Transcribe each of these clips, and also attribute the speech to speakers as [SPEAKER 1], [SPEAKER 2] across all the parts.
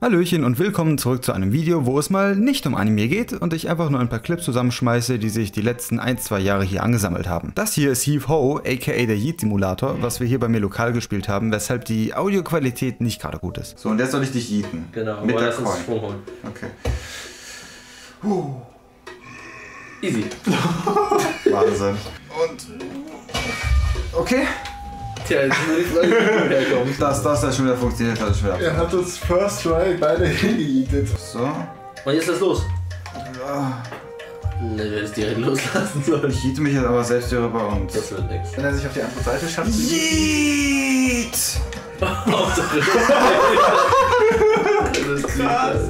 [SPEAKER 1] Hallöchen und willkommen zurück zu einem Video, wo es mal nicht um Anime geht und ich einfach nur ein paar Clips zusammenschmeiße, die sich die letzten 1-2 Jahre hier angesammelt haben. Das hier ist Heave Ho, aka der Yeet Simulator, was wir hier bei mir lokal gespielt haben, weshalb die Audioqualität nicht gerade gut ist. So, und jetzt soll ich dich yeeten.
[SPEAKER 2] Genau,
[SPEAKER 1] Mit
[SPEAKER 2] aber
[SPEAKER 1] der
[SPEAKER 2] das ist
[SPEAKER 1] Coin.
[SPEAKER 2] Schwung holen.
[SPEAKER 1] Okay.
[SPEAKER 2] Easy.
[SPEAKER 1] Wahnsinn. Und... Okay.
[SPEAKER 2] Tja, jetzt wie du herkommst.
[SPEAKER 1] Das, das hat schon wieder funktioniert, das ist schon wieder...
[SPEAKER 3] Er hat uns First Try beide hingejietet.
[SPEAKER 1] So.
[SPEAKER 2] Und jetzt ist los. Ne, du hättest direkt loslassen sollen.
[SPEAKER 1] Ich yeete mich jetzt aber selbst hier rüber und...
[SPEAKER 2] Das wird nix.
[SPEAKER 3] Wenn er sich auf die andere Seite schafft,
[SPEAKER 1] Yeet!
[SPEAKER 2] Hauptsache. das ist krass.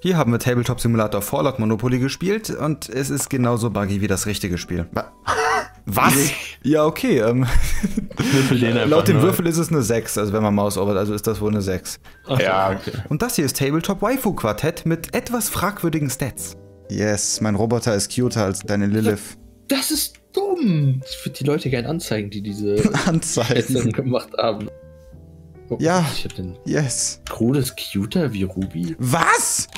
[SPEAKER 1] Hier haben wir Tabletop Simulator Fallout Monopoly gespielt und es ist genauso buggy wie das richtige Spiel. Was? ja, okay. Ähm,
[SPEAKER 2] einfach
[SPEAKER 1] laut dem
[SPEAKER 2] nur.
[SPEAKER 1] Würfel ist es eine 6, also wenn man Maus overt, also ist das wohl eine 6.
[SPEAKER 2] Ach, ja, okay.
[SPEAKER 1] Und das hier ist Tabletop Waifu Quartett mit etwas fragwürdigen Stats. Yes, mein Roboter ist cuter als deine Lilith.
[SPEAKER 4] Das ist dumm. Ich würde die Leute gerne anzeigen, die diese
[SPEAKER 1] Anzeigen.
[SPEAKER 4] gemacht haben. Mal,
[SPEAKER 1] Ja.
[SPEAKER 4] Ich hab den
[SPEAKER 1] Yes.
[SPEAKER 4] Krone ist cuter wie Ruby.
[SPEAKER 1] Was?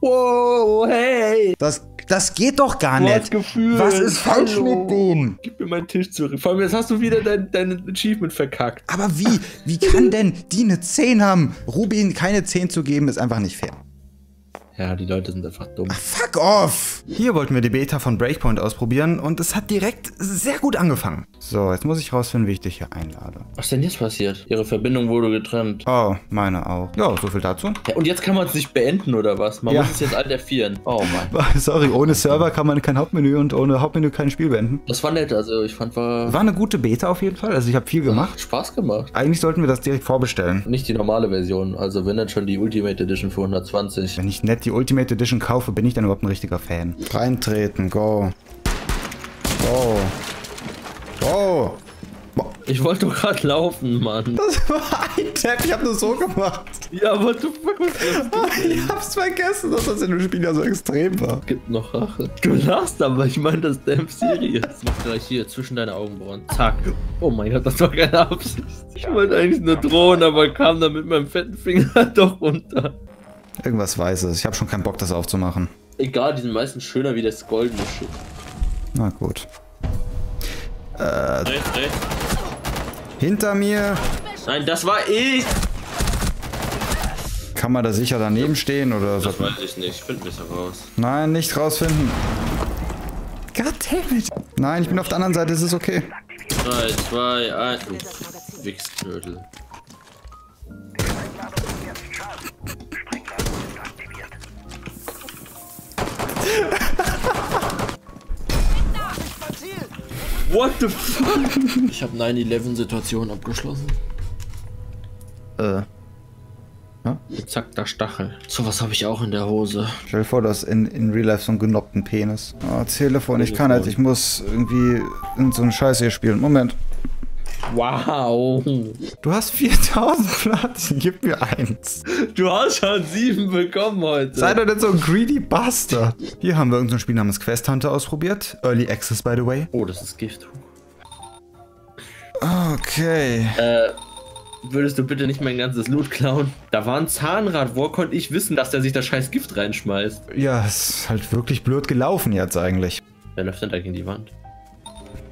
[SPEAKER 4] Wow, hey.
[SPEAKER 1] Das, das geht doch gar nicht.
[SPEAKER 4] Gefühl.
[SPEAKER 1] Was ist falsch mit dem?
[SPEAKER 4] Gib mir meinen Tisch zurück. Vor allem, jetzt hast du wieder dein, dein Achievement verkackt.
[SPEAKER 1] Aber wie? Wie kann denn die eine 10 haben? Rubin keine 10 zu geben, ist einfach nicht fair.
[SPEAKER 4] Ja, die Leute sind einfach dumm.
[SPEAKER 1] Fuck off! Hier wollten wir die Beta von Breakpoint ausprobieren und es hat direkt sehr gut angefangen. So, jetzt muss ich rausfinden, wie ich dich hier einlade.
[SPEAKER 4] Was ist denn jetzt passiert? Ihre Verbindung wurde getrennt.
[SPEAKER 1] Oh, meine auch. Ja, so viel dazu.
[SPEAKER 4] Ja, und jetzt kann man es nicht beenden, oder was? Man
[SPEAKER 1] Ja.
[SPEAKER 4] muss es jetzt alt F4. Oh Mann.
[SPEAKER 1] Sorry, ohne Server kann man kein Hauptmenü und ohne Hauptmenü kein Spiel beenden.
[SPEAKER 4] Das war nett, also ich fand, war.
[SPEAKER 1] War eine gute Beta auf jeden Fall, also ich habe viel gemacht.
[SPEAKER 4] Hat Spaß gemacht.
[SPEAKER 1] Eigentlich sollten wir das direkt vorbestellen.
[SPEAKER 4] Nicht die normale Version, also wenn dann schon die Ultimate Edition für 120.
[SPEAKER 1] Wenn ich nett die Ultimate Edition kaufe, bin ich dann überhaupt ein richtiger Fan. Reintreten, go. Go. Go.
[SPEAKER 4] Ich wollte doch gerade laufen, Mann.
[SPEAKER 1] Das war ein Tap, ich hab nur so gemacht.
[SPEAKER 4] Ja, what the fuck, was ist das?
[SPEAKER 1] Ich hab's vergessen, dass das in dem Spiel ja so extrem war.
[SPEAKER 4] Gibt noch Rache. Du lachst aber, ich meine das damn serious. Mach gleich hier zwischen deine Augenbrauen. Zack. Oh mein Gott, das war keine Absicht. Ich wollte eigentlich nur drohen, aber kam dann mit meinem fetten Finger doch runter.
[SPEAKER 1] Irgendwas Weißes. Ich habe schon keinen Bock, das aufzumachen.
[SPEAKER 4] Egal, die sind meistens schöner wie das goldene Shit.
[SPEAKER 1] Na gut.
[SPEAKER 4] Rechts, rechts.
[SPEAKER 1] Hinter mir.
[SPEAKER 4] Nein, das war ich!
[SPEAKER 1] Kann man da sicher daneben stehen oder so?
[SPEAKER 4] Das weiß ich nicht, finden wir es heraus.
[SPEAKER 1] Nein, nicht rausfinden. God damn it. Nein, ich bin auf der anderen Seite, es ist okay.
[SPEAKER 4] 3, 2, 1. Uff, Wichsknödel. What the fuck? Ich habe 9-11-Situation abgeschlossen.
[SPEAKER 1] Äh.
[SPEAKER 4] Gezackter Stachel. So was habe ich auch in der Hose.
[SPEAKER 1] Stell dir vor, du hast in, in Real Life so einen genoppten Penis. Oh, Telefon, ich kann nicht. Ich muss irgendwie in so eine Scheiße hier spielen. Moment.
[SPEAKER 4] Wow.
[SPEAKER 1] Du hast 4000 Platin, gib mir eins.
[SPEAKER 4] Du hast schon sieben bekommen heute.
[SPEAKER 1] Sei doch nicht so ein greedy Bastard. Hier haben wir irgendein Spiel namens Quest Hunter ausprobiert. Early Access, by the way.
[SPEAKER 4] oh, das ist Gift.
[SPEAKER 1] Okay.
[SPEAKER 4] Äh, würdest du bitte nicht mein ganzes Loot klauen? Da war ein Zahnrad. Wo konnte ich wissen, dass der sich das scheiß Gift reinschmeißt?
[SPEAKER 1] Ja, es ist halt wirklich blöd gelaufen jetzt eigentlich.
[SPEAKER 4] Wer läuft denn da gegen die Wand?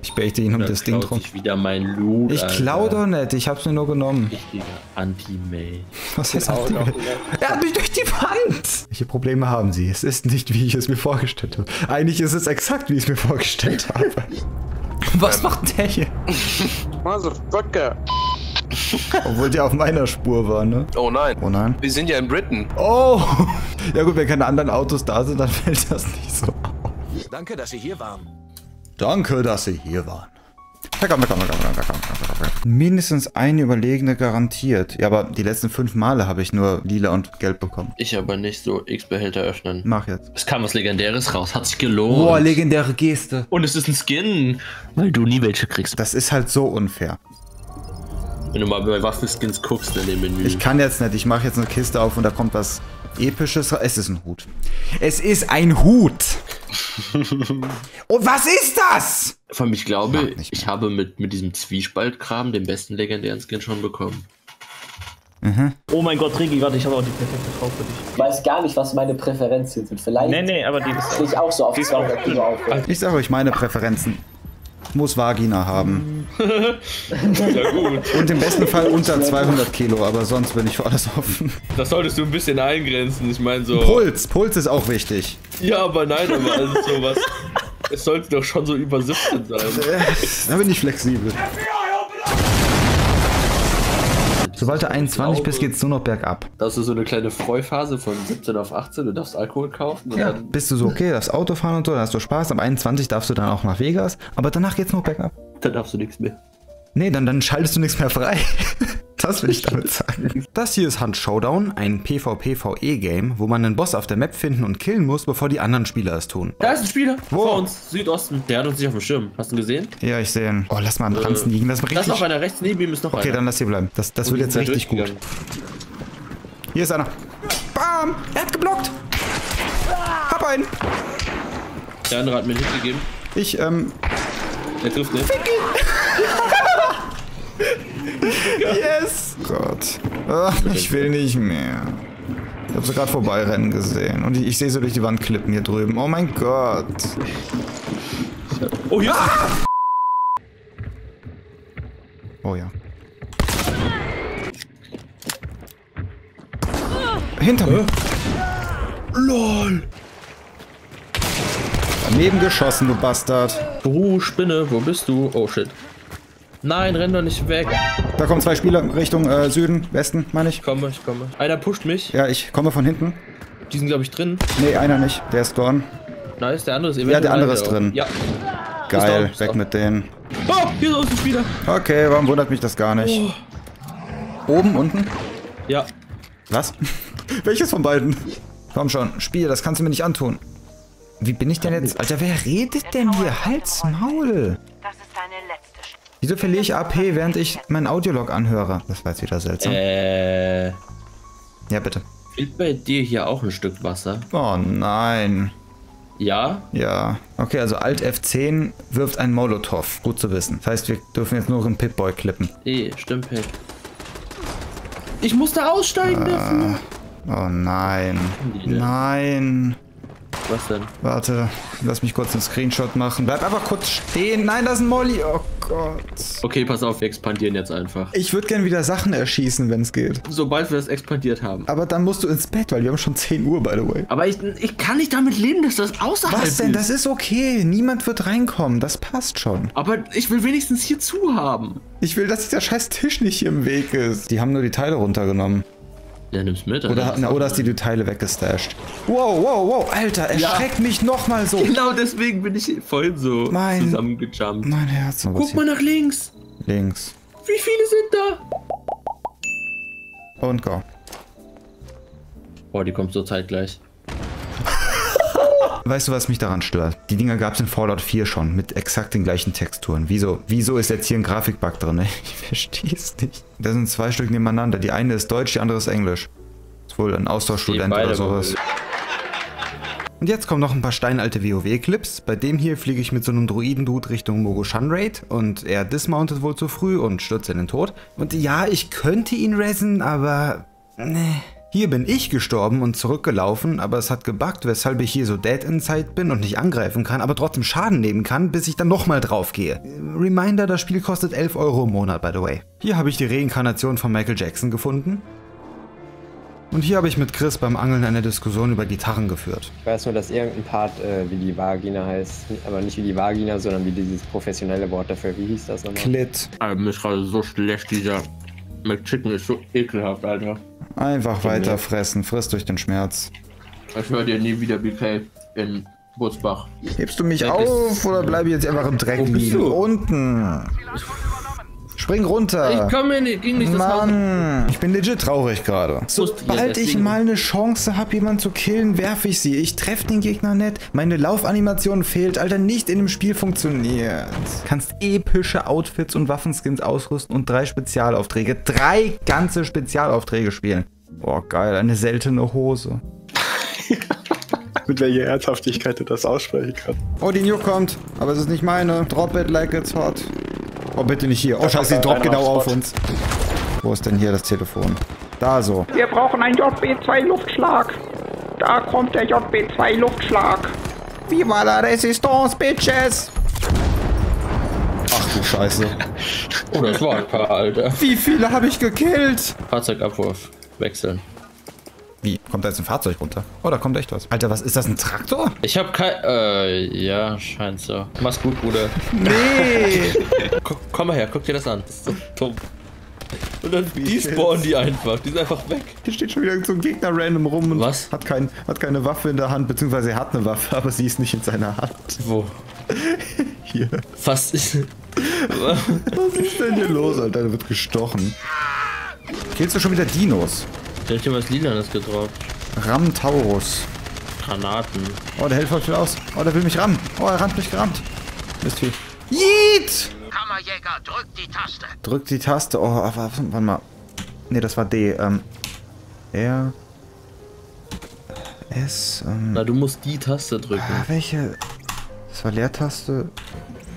[SPEAKER 1] Ich bete ihn um
[SPEAKER 4] Da
[SPEAKER 1] das Ding drum.
[SPEAKER 4] sich wieder mein Loot.
[SPEAKER 1] Ich klau doch nicht, ich hab's mir nur genommen.
[SPEAKER 4] Richtiger Anti-Mail.
[SPEAKER 1] Was heißt das? Er hat mich durch die Wand! Welche Probleme haben Sie? Es ist nicht, wie ich es mir vorgestellt habe. Eigentlich ist es exakt, wie ich es mir vorgestellt habe. Was macht der hier?
[SPEAKER 5] Motherfucker.
[SPEAKER 1] Obwohl der auf meiner Spur war, ne?
[SPEAKER 5] Oh nein.
[SPEAKER 1] Oh nein.
[SPEAKER 5] Wir sind ja in Britain.
[SPEAKER 1] Oh! Ja gut, wenn keine anderen Autos da sind, dann fällt das nicht so auf.
[SPEAKER 6] Danke, dass Sie hier waren.
[SPEAKER 1] Danke, dass Sie hier waren. Mindestens eine Überlegene garantiert. Ja, aber die letzten fünf Male habe ich nur lila und gelb bekommen.
[SPEAKER 4] Ich aber nicht so X-Behälter öffnen.
[SPEAKER 1] Mach jetzt.
[SPEAKER 4] Es kam was Legendäres raus. Hat sich gelohnt.
[SPEAKER 1] Boah, legendäre Geste.
[SPEAKER 4] Und es ist ein Skin. Weil du nie welche kriegst.
[SPEAKER 1] Das ist halt so unfair.
[SPEAKER 4] Wenn du mal bei Waffenskins guckst in dem Menü.
[SPEAKER 1] Ich kann jetzt nicht. Ich mache jetzt eine Kiste auf und da kommt was Episches. Es ist ein Hut. Es ist ein Hut. und was ist das?
[SPEAKER 4] Vor allem, ich glaube,
[SPEAKER 1] nicht
[SPEAKER 4] ich habe mit, mit diesem Zwiespaltkram den besten legendären Skin schon bekommen.
[SPEAKER 6] Oh mein Gott, Regi, warte, ich habe auch die perfekte Frau für dich.
[SPEAKER 7] Ich weiß gar nicht, was meine Präferenzen sind. Vielleicht
[SPEAKER 6] Nee, nee, aber die ist
[SPEAKER 7] ich auch so auf 200 Kilo auf.
[SPEAKER 1] Ich sage euch meine Präferenzen. Muss Vagina haben.
[SPEAKER 4] Ja gut.
[SPEAKER 1] Und im besten Fall unter 200 Kilo, aber sonst bin ich für alles offen.
[SPEAKER 4] Das solltest du ein bisschen eingrenzen. Ich meine so.
[SPEAKER 1] Puls, Puls ist auch wichtig.
[SPEAKER 4] Ja, aber nein, aber also sowas. Es sollte doch schon so über 17 sein.
[SPEAKER 1] Da bin ich flexibel. Sobald du 21 bist, geht's nur noch bergab.
[SPEAKER 4] Das ist so eine kleine Freuphase von 17 auf 18. Du darfst Alkohol kaufen und
[SPEAKER 1] Ja,
[SPEAKER 4] dann
[SPEAKER 1] bist du so okay, darfst Auto fahren und so, dann hast du Spaß. Am 21 darfst du dann auch nach Vegas, aber danach geht's nur bergab.
[SPEAKER 6] Dann darfst du nichts mehr.
[SPEAKER 1] Nee, dann, dann schaltest du nichts mehr frei. Das will ich damit sagen. Das hier ist Hunt Showdown, ein PvP-VE-Game, wo man einen Boss auf der Map finden und killen muss, bevor die anderen Spieler es tun.
[SPEAKER 4] Da ist ein Spieler.
[SPEAKER 1] Wo?
[SPEAKER 4] Vor uns, Südosten. Der hat uns nicht auf dem Schirm. Hast du ihn gesehen?
[SPEAKER 1] Ja, ich sehe ihn. Oh, lass mal am Ranzen liegen. Das ist
[SPEAKER 4] Da ist
[SPEAKER 1] richtig.
[SPEAKER 4] noch einer rechts neben ihm ist noch
[SPEAKER 1] Okay,
[SPEAKER 4] einer.
[SPEAKER 1] dann lass hier bleiben. Das, das wird jetzt
[SPEAKER 4] da
[SPEAKER 1] richtig gut. Hier ist einer. Bam! Er hat geblockt! Hab einen!
[SPEAKER 4] Der andere hat mir nicht gegeben.
[SPEAKER 1] Ich, ähm,
[SPEAKER 4] Der trifft nicht.
[SPEAKER 1] Yes! Gott. Ach, ich will nicht mehr. Ich hab sie gerade vorbeirennen gesehen. Und ich, ich sehe sie durch die Wand klippen hier drüben. Oh mein Gott.
[SPEAKER 4] Oh, hier ist
[SPEAKER 1] Oh ja. Hinter mir. LOL. Daneben geschossen, du Bastard.
[SPEAKER 4] Du Spinne, wo bist du? Oh shit. Nein, renn doch nicht weg.
[SPEAKER 1] Da kommen zwei Spieler Richtung äh, Süden, Westen, meine ich.
[SPEAKER 4] Ich komme, ich komme. Einer pusht mich.
[SPEAKER 1] Ja, ich komme von hinten.
[SPEAKER 4] Die sind, glaube ich, drin.
[SPEAKER 1] Nee, einer nicht. Der ist dorn.
[SPEAKER 4] Nice, der andere ist
[SPEAKER 1] Ja, der andere ist drin.
[SPEAKER 4] Ja.
[SPEAKER 1] Geil, weg mit denen.
[SPEAKER 4] Oh, hier ist ein Spieler.
[SPEAKER 1] Okay, warum wundert mich das gar nicht? Oben, unten?
[SPEAKER 4] Ja.
[SPEAKER 1] Was? Welches von beiden? Komm schon, Spiel, das kannst du mir nicht antun. Wie bin ich denn jetzt? Alter, wer redet denn hier? Halt's Maul. Wieso verliere ich AP, während ich meinen Audiolog anhöre? Das war jetzt wieder seltsam.
[SPEAKER 4] Äh.
[SPEAKER 1] Ja, bitte.
[SPEAKER 4] Fehlt bei dir hier auch ein Stück Wasser?
[SPEAKER 1] Oh nein.
[SPEAKER 4] Ja?
[SPEAKER 1] Ja. Okay, also Alt F10 wirft einen Molotow. Gut zu wissen. Das heißt, wir dürfen jetzt nur einen Pip-Boy klippen.
[SPEAKER 4] Eh, stimmt, Pip. Ich musste aussteigen dafür.
[SPEAKER 1] Oh nein. Nein.
[SPEAKER 4] Was denn?
[SPEAKER 1] Warte, lass mich kurz einen Screenshot machen. Bleib einfach kurz stehen. Nein, das ist ein Molly. Oh Gott.
[SPEAKER 4] Okay, pass auf, wir expandieren jetzt einfach.
[SPEAKER 1] Ich würde gern wieder Sachen erschießen, wenn es geht.
[SPEAKER 4] Sobald wir das expandiert haben.
[SPEAKER 1] Aber dann musst du ins Bett, weil wir haben schon 10 Uhr, by the way.
[SPEAKER 4] Aber ich, ich kann nicht damit leben, dass das außerhalb
[SPEAKER 1] Was denn?
[SPEAKER 4] ist.
[SPEAKER 1] Das ist okay. Niemand wird reinkommen. Das passt schon.
[SPEAKER 4] Aber ich will wenigstens hier zu haben.
[SPEAKER 1] Ich will, dass dieser scheiß Tisch nicht hier im Weg ist. Die haben nur die Teile runtergenommen.
[SPEAKER 4] Ja, nimm's mit.
[SPEAKER 1] Oder, na, oder hast die die Teile weggestasht. Wow, wow, wow. Alter, erschreck mich nochmal so.
[SPEAKER 4] Genau deswegen bin ich vorhin so
[SPEAKER 1] Mein-
[SPEAKER 4] zusammengejumpt.
[SPEAKER 1] Mein Herz.
[SPEAKER 4] Guck
[SPEAKER 1] hier?
[SPEAKER 4] mal nach links.
[SPEAKER 1] Links.
[SPEAKER 4] Wie viele sind da?
[SPEAKER 1] Und go.
[SPEAKER 4] Boah, die kommt so zeitgleich.
[SPEAKER 1] Weißt du, was mich daran stört? Die Dinger gab es in Fallout 4 schon, mit exakt den gleichen Texturen. Wieso, wieso ist jetzt hier ein Grafikbug drin? Ich verstehe es nicht. Da sind zwei Stück nebeneinander. Die eine ist Deutsch, die andere ist Englisch. Ist wohl ein Austauschstudent oder sowas. Und jetzt kommen noch ein paar steinalte WoW-Clips. Bei dem hier fliege ich mit so einem Druiden-Dude Richtung Mogo Shunraid und er dismountet wohl zu früh und stürzt in den Tod. Und ja, ich könnte ihn resen, aber... Nee. Hier bin ich gestorben und zurückgelaufen, aber es hat gebuggt, weshalb ich hier so dead inside bin und nicht angreifen kann, aber trotzdem Schaden nehmen kann, bis ich dann nochmal draufgehe. Reminder, das Spiel kostet 11 Euro im Monat, by the way. Hier habe ich die Reinkarnation von Michael Jackson gefunden. Und hier habe ich mit Chris beim Angeln eine Diskussion über Gitarren geführt.
[SPEAKER 8] Ich weiß nur, dass irgendein Part äh, wie die Vagina heißt. Aber nicht wie die Vagina, sondern wie dieses professionelle Wort dafür. Wie hieß das nochmal?
[SPEAKER 1] Klit.
[SPEAKER 4] Mir ist gerade so schlecht, dieser McChicken ist so ekelhaft, Alter.
[SPEAKER 1] Einfach weiter fressen, friss durch den Schmerz.
[SPEAKER 4] Ich höre dir nie wieder BK in Butzbach.
[SPEAKER 1] Hebst du mich
[SPEAKER 4] Weg
[SPEAKER 1] auf oder bleibe ich jetzt einfach im Dreck liegen?
[SPEAKER 4] du?
[SPEAKER 1] Unten. Spring runter.
[SPEAKER 4] Ich komme nicht, ging nicht das Haus.
[SPEAKER 1] Mann, ich bin legit traurig gerade. Sobald ich mal eine Chance habe, jemanden zu killen, werfe ich sie. Ich treffe den Gegner nicht. Meine Laufanimation fehlt, Alter, nicht in dem Spiel funktioniert. Kannst epische Outfits und Waffenskins ausrüsten und drei Spezialaufträge, drei ganze Spezialaufträge spielen. Boah, geil, eine seltene Hose.
[SPEAKER 3] Mit welcher Ernsthaftigkeit du das aussprechen kannst.
[SPEAKER 1] Oh, die Nuke kommt, aber es ist nicht meine. Drop it like it's hot. Oh, bitte nicht hier. Oh, scheiße, die droppt genau
[SPEAKER 3] auf
[SPEAKER 1] uns. Wo ist denn hier das Telefon? Da so.
[SPEAKER 9] Wir brauchen einen JB2 Luftschlag. Da kommt der JB2 Luftschlag.
[SPEAKER 1] Viva la Resistance, Bitches! Ach du Scheiße.
[SPEAKER 4] Oh, das war ein paar, Alter.
[SPEAKER 1] Wie viele habe ich gekillt?
[SPEAKER 4] Fahrzeugabwurf. Wechseln.
[SPEAKER 1] Wie? Kommt da jetzt ein Fahrzeug runter? Oh, da kommt echt was. Alter, was ist das? Ein Traktor?
[SPEAKER 4] Ich hab kein. Äh, ja, scheint so. Mach's gut, Bruder.
[SPEAKER 1] Nee!
[SPEAKER 4] Guck, komm mal her, guck dir das an. Das ist so dumm. Und dann despawnen die einfach. Die sind einfach weg.
[SPEAKER 1] Hier steht schon wieder so ein Gegner random rum und
[SPEAKER 4] Was?
[SPEAKER 1] Hat, kein, hat keine Waffe in der Hand, beziehungsweise er hat eine Waffe, aber sie ist nicht in seiner Hand.
[SPEAKER 4] Wo?
[SPEAKER 1] Hier.
[SPEAKER 4] Was ist.
[SPEAKER 1] Was ist denn hier los, Alter? Da wird gestochen. Killst du schon wieder Dinos?
[SPEAKER 4] Der hat hier was Lilanes gedroppt.
[SPEAKER 1] Ramtaurus.
[SPEAKER 4] Granaten.
[SPEAKER 1] Oh, der hält voll viel aus. Oh, der will mich rammen. Oh, er rammt mich gerammt. Mistvieh. Yeet!
[SPEAKER 10] Kammerjäger, drück die Taste.
[SPEAKER 1] Drück die Taste. Oh, warte mal. Ne, das war D. Ähm, R. S. Ähm,
[SPEAKER 4] Na, du musst die Taste drücken.
[SPEAKER 1] ah, welche? Das war Leertaste.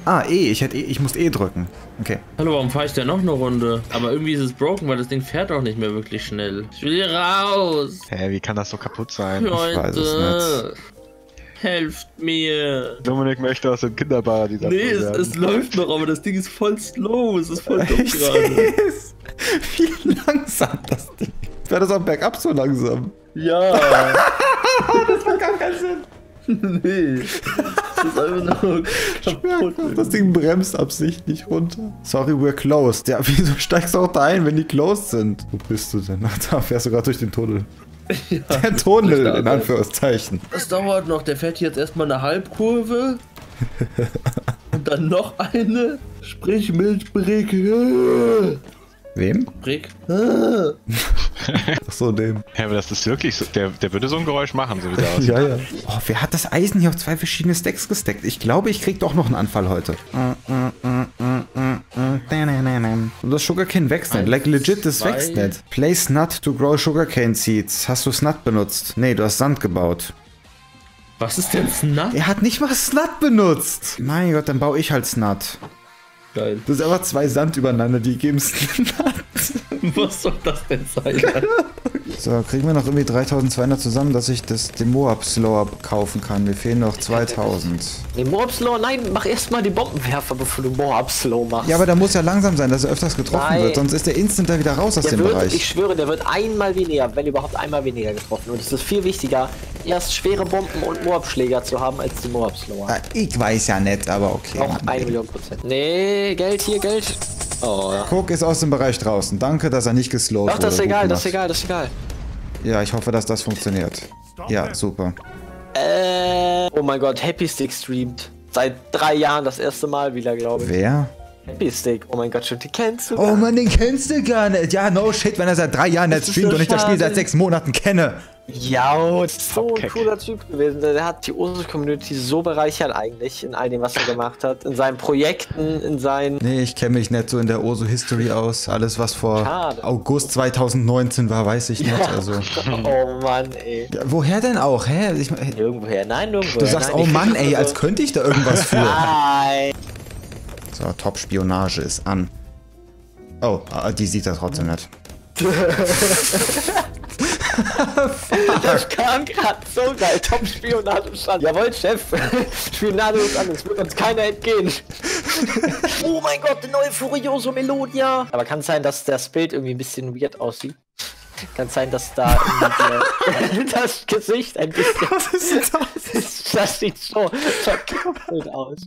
[SPEAKER 1] Ah, E. Ich hätte E. Ich muss E drücken. Okay.
[SPEAKER 4] Hallo, warum fahre ich denn noch eine Runde? Aber irgendwie ist es broken, weil das Ding fährt auch nicht mehr wirklich schnell. Ich will hier raus.
[SPEAKER 3] Hä, wie kann das so kaputt sein?
[SPEAKER 4] Leute.
[SPEAKER 1] weiß es
[SPEAKER 4] Helft mir.
[SPEAKER 3] Dominik möchte aus dem Kinderparadies
[SPEAKER 4] Nee, es, es läuft noch, aber das Ding ist voll slow. Es ist voll dumm
[SPEAKER 1] Ich
[SPEAKER 4] gerade.
[SPEAKER 1] Wie langsam das Ding. ist. Wäre das auch bergab so langsam?
[SPEAKER 4] Ja.
[SPEAKER 1] Das macht gar keinen Sinn.
[SPEAKER 4] nee. Das ist einfach nur kaputt.
[SPEAKER 1] Das Ding bremst absichtlich runter. Sorry, we're closed. Ja, wieso steigst du auch da ein, wenn die closed sind? Wo bist du denn? Ach, da fährst du gerade durch den Tunnel. Der Tunnel, in Anführungszeichen.
[SPEAKER 4] Das dauert noch. Der fährt jetzt erstmal eine Halbkurve. Und dann noch eine. Sprich mit Brick.
[SPEAKER 1] Wem?
[SPEAKER 4] Brick.
[SPEAKER 1] Ach so, dem.
[SPEAKER 3] Hä, aber das ist wirklich so. Der, der würde so ein Geräusch machen, so wie der aussieht.
[SPEAKER 1] Ja, ja. Oh, wer hat das Eisen hier auf zwei verschiedene Stacks gesteckt? Ich glaube, ich krieg doch noch einen Anfall heute. Und das Sugarcane wächst nicht. Like legit, das
[SPEAKER 4] zwei.
[SPEAKER 1] wächst nicht. Place Nut to grow Sugarcane Seeds. Hast du Snut benutzt? Nee, du hast Sand gebaut.
[SPEAKER 4] Was ist denn Snap?
[SPEAKER 1] Er hat nicht mal Snut benutzt. Mein Gott, dann baue ich halt Snut.
[SPEAKER 4] Geil.
[SPEAKER 1] Das sind einfach zwei Sand übereinander, die geben Snut.
[SPEAKER 4] Was soll das denn sein?
[SPEAKER 1] So, kriegen wir noch irgendwie 3200 zusammen, dass ich das, den Moab Slower kaufen kann. Mir fehlen noch 2000.
[SPEAKER 7] Nee, Moab Slow, nein, mach erstmal die Bombenwerfer, bevor du Moab Slow machst.
[SPEAKER 1] Ja, aber der muss ja langsam sein, dass er öfters getroffen
[SPEAKER 7] Nein.
[SPEAKER 1] wird, sonst ist der instant da wieder raus aus
[SPEAKER 7] der
[SPEAKER 1] dem
[SPEAKER 7] wird,
[SPEAKER 1] Bereich.
[SPEAKER 7] ich schwöre, der wird einmal weniger, wenn überhaupt einmal weniger getroffen. Und es ist viel wichtiger, erst schwere Bomben und Moab-Schläger zu haben, als die Moab Slower.
[SPEAKER 1] Ah, ich weiß ja nicht, aber okay.
[SPEAKER 7] Auch eine. Million Prozent. Nee, Geld hier, Geld. Oh, ja.
[SPEAKER 1] Cook ist aus dem Bereich draußen. Danke, dass er nicht geslowt wurde.
[SPEAKER 7] das ist egal, das ist egal, das ist egal.
[SPEAKER 1] Ja, ich hoffe, dass das funktioniert. Ja, super.
[SPEAKER 7] Äh, oh mein Gott, Happy Stick streamt. Seit drei Jahren das erste Mal wieder, glaube ich.
[SPEAKER 1] Wer?
[SPEAKER 7] Happy Stick, oh mein Gott, schon die kennst du.
[SPEAKER 1] Oh Mann, den kennst du gar nicht. Ja, no shit, wenn er seit drei Jahren
[SPEAKER 7] ist
[SPEAKER 1] streamt
[SPEAKER 7] so
[SPEAKER 1] und ich das Spiel seit sechs Monaten kenne.
[SPEAKER 7] Ja, oh, so ein cooler Typ gewesen. Der hat die Ursus-Community so bereichert eigentlich in all dem, was er gemacht hat. In seinen Projekten, in seinen...
[SPEAKER 1] Nee, ich kenne mich nicht so in der Oso-History aus. Alles, was vor
[SPEAKER 7] Schade.
[SPEAKER 1] August 2019 war, weiß ich nicht. Also.
[SPEAKER 7] Oh Mann, ey.
[SPEAKER 1] Ja, woher denn auch? Hä? Ich, mein,
[SPEAKER 7] Nirgendwoher, nein, nirgendwoher.
[SPEAKER 1] du sagst,
[SPEAKER 7] nein,
[SPEAKER 1] oh Mann, ey, als könnte ich da irgendwas für.
[SPEAKER 7] Nein.
[SPEAKER 1] So, Top-Spionage ist an. Oh, ah, die sieht das trotzdem nicht.
[SPEAKER 7] Das kam gerade so geil. Top-Spionage stand. Jawohl, Chef. Spionage ist an. Es wird uns keiner entgehen. oh mein Gott, eine neue Furioso Melodia. Aber kann sein, dass das Bild irgendwie ein bisschen weird aussieht. Kann sein, dass da das Gesicht ein bisschen.
[SPEAKER 1] Was ist das?
[SPEAKER 7] Das sieht so verkoppelt aus.